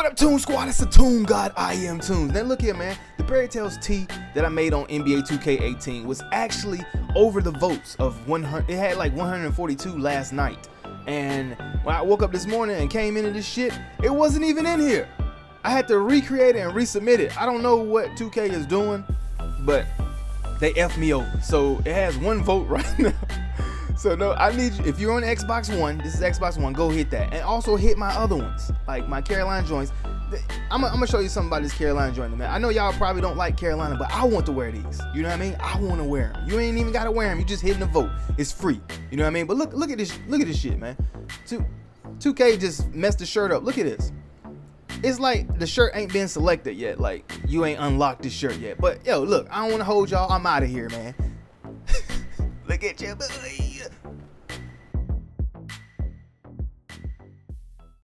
What up, Toon Squad? It's the Toon God. I am Toons. Now look here, man. The Barry Tales tee that I made on NBA 2K18 was actually over the votes of 100. It had like 142 last night. And when I woke up this morning and came into this shit, it wasn't even in here. I had to recreate it and resubmit it. I don't know what 2K is doing, but they F me over. So it has one vote right now. So no, I need you. If you're on Xbox One, this is Xbox One. Go hit that, and also hit my other ones, like my Carolina joints. I'm, gonna show you something about this Carolina joint, man. I know y'all probably don't like Carolina, but I want to wear these. You know what I mean? I want to wear them. You ain't even gotta wear them. You just hitting the vote. It's free. You know what I mean? But look, look at this. Look at this shit, man. Two, 2K just messed the shirt up. Look at this. It's like the shirt ain't been selected yet. Like you ain't unlocked this shirt yet. But yo, look, I don't want to hold y'all. I'm out of here, man get you, boy.